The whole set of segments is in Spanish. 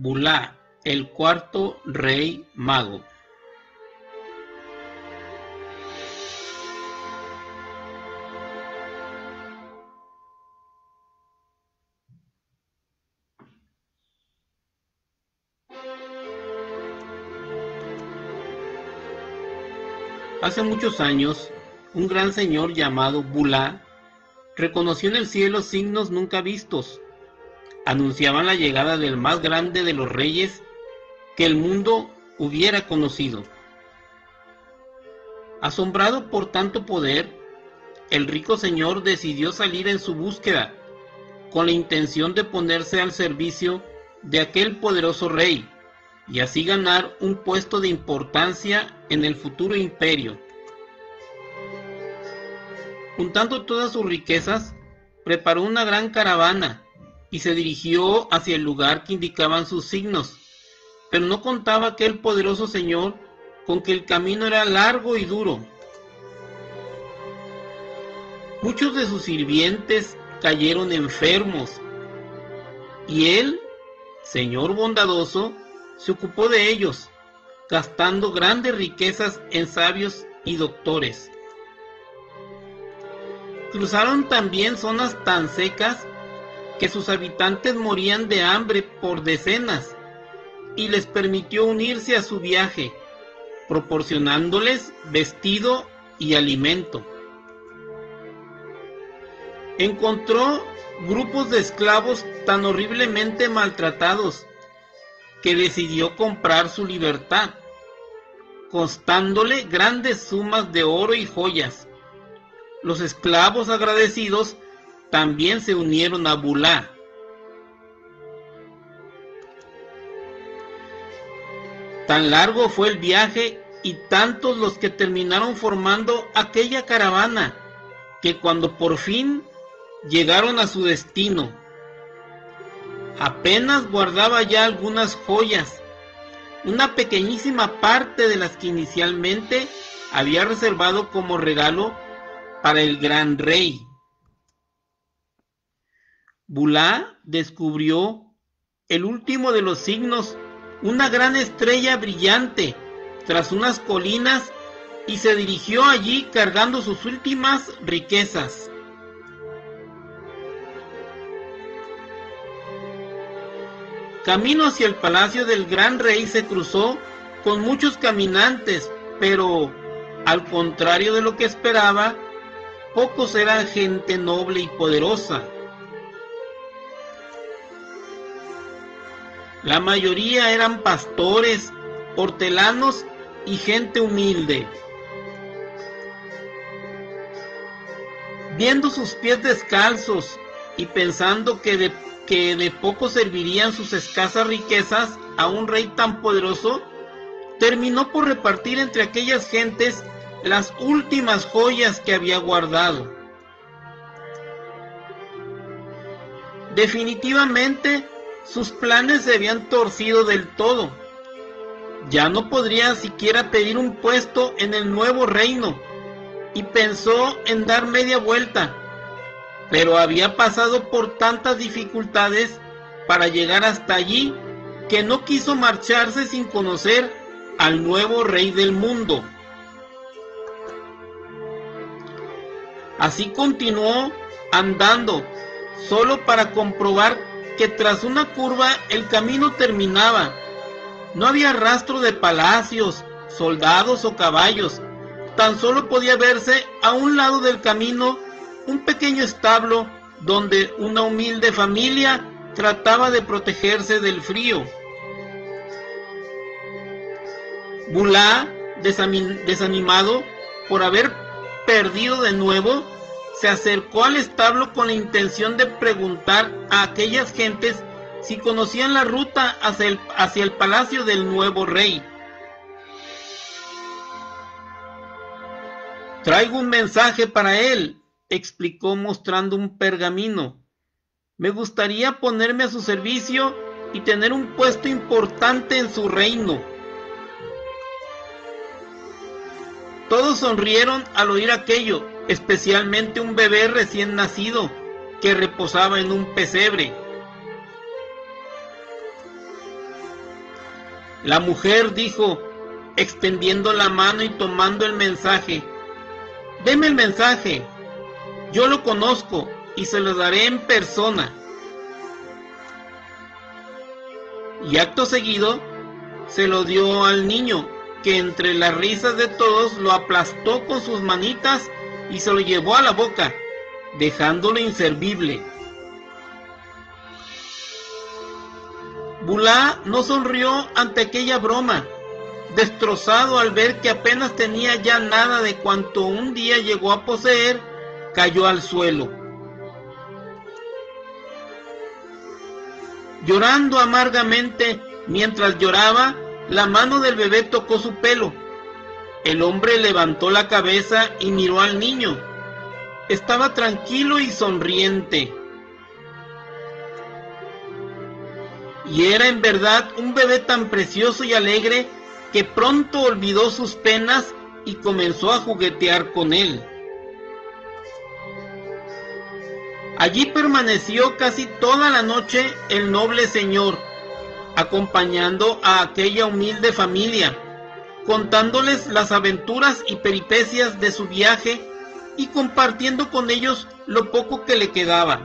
Bulá, el cuarto rey mago. Hace muchos años, un gran señor llamado Bulá reconoció en el cielo signos nunca vistos. Anunciaban la llegada del más grande de los reyes que el mundo hubiera conocido. Asombrado por tanto poder, el rico señor decidió salir en su búsqueda con la intención de ponerse al servicio de aquel poderoso rey y así ganar un puesto de importancia en el futuro imperio. Juntando todas sus riquezas, preparó una gran caravana y se dirigió hacia el lugar que indicaban sus signos, pero no contaba aquel poderoso señor con que el camino era largo y duro. Muchos de sus sirvientes cayeron enfermos y él, señor bondadoso, se ocupó de ellos, gastando grandes riquezas en sabios y doctores. Cruzaron también zonas tan secas que sus habitantes morían de hambre por decenas y les permitió unirse a su viaje, proporcionándoles vestido y alimento. Encontró grupos de esclavos tan horriblemente maltratados que decidió comprar su libertad, costándole grandes sumas de oro y joyas. Los esclavos agradecidos también se unieron a Bulá. Tan largo fue el viaje y tantos los que terminaron formando aquella caravana, que cuando por fin llegaron a su destino, apenas guardaba ya algunas joyas, una pequeñísima parte de las que inicialmente había reservado como regalo para el gran rey. Bulá descubrió el último de los signos, una gran estrella brillante tras unas colinas y se dirigió allí cargando sus últimas riquezas. Camino hacia el palacio del gran rey se cruzó con muchos caminantes, pero al contrario de lo que esperaba, pocos eran gente noble y poderosa. La mayoría eran pastores, hortelanos y gente humilde. Viendo sus pies descalzos y pensando que de que de poco servirían sus escasas riquezas a un rey tan poderoso, terminó por repartir entre aquellas gentes las últimas joyas que había guardado. Definitivamente sus planes se habían torcido del todo. Ya no podría siquiera pedir un puesto en el nuevo reino y pensó en dar media vuelta pero había pasado por tantas dificultades para llegar hasta allí que no quiso marcharse sin conocer al nuevo rey del mundo. Así continuó andando, solo para comprobar que tras una curva el camino terminaba. No había rastro de palacios, soldados o caballos. Tan solo podía verse a un lado del camino un pequeño establo donde una humilde familia trataba de protegerse del frío. Bulá, desanimado por haber perdido de nuevo, se acercó al establo con la intención de preguntar a aquellas gentes si conocían la ruta hacia el, palacio del nuevo rey. Traigo un mensaje para él, explicó mostrando un pergamino. Me gustaría ponerme a su servicio y tener un puesto importante en su reino. Todos sonrieron al oír aquello, especialmente un bebé recién nacido que reposaba en un pesebre. La mujer dijo, extendiendo la mano y tomando el mensaje, deme el mensaje, yo lo conozco y se lo daré en persona. Y acto seguido se lo dio al niño, que entre las risas de todos lo aplastó con sus manitas y se lo llevó a la boca, dejándolo inservible. Bulá no sonrió ante aquella broma, destrozado al ver que apenas tenía ya nada de cuanto un día llegó a poseer, cayó al suelo. Llorando amargamente, mientras lloraba, la mano del bebé tocó su pelo. El hombre levantó la cabeza y miró al niño. Estaba tranquilo y sonriente. Y era en verdad un bebé tan precioso y alegre que pronto olvidó sus penas y comenzó a juguetear con él. Allí permaneció casi toda la noche el noble señor, acompañando a aquella humilde familia, contándoles las aventuras y peripecias de su viaje y compartiendo con ellos lo poco que le quedaba.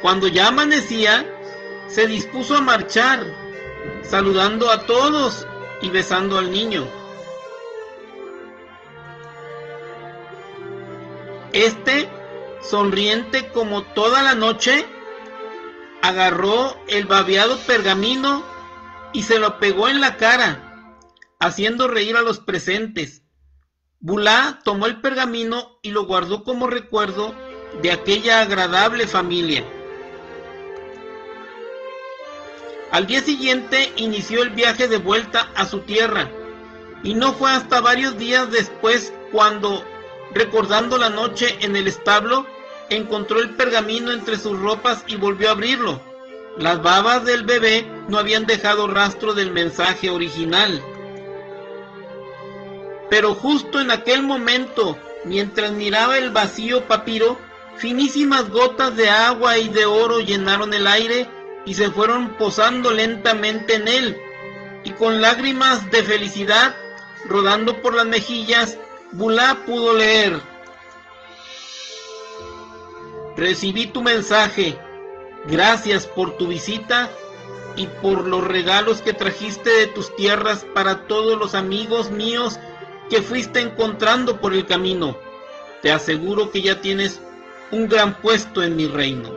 Cuando ya amanecía, se dispuso a marchar, saludando a todos y besando al niño. Este, sonriente como toda la noche, agarró el babeado pergamino y se lo pegó en la cara, haciendo reír a los presentes. Bulá tomó el pergamino y lo guardó como recuerdo de aquella agradable familia. Al día siguiente inició el viaje de vuelta a su tierra y no fue hasta varios días después cuando, recordando la noche en el establo, encontró el pergamino entre sus ropas y volvió a abrirlo. Las babas del bebé no habían dejado rastro del mensaje original. Pero justo en aquel momento, mientras miraba el vacío papiro, finísimas gotas de agua y de oro llenaron el aire y se fueron posando lentamente en él, y con lágrimas de felicidad rodando por las mejillas, Bulá pudo leer. Recibí tu mensaje, gracias por tu visita y por los regalos que trajiste de tus tierras para todos los amigos míos que fuiste encontrando por el camino. Te aseguro que ya tienes un gran puesto en mi reino.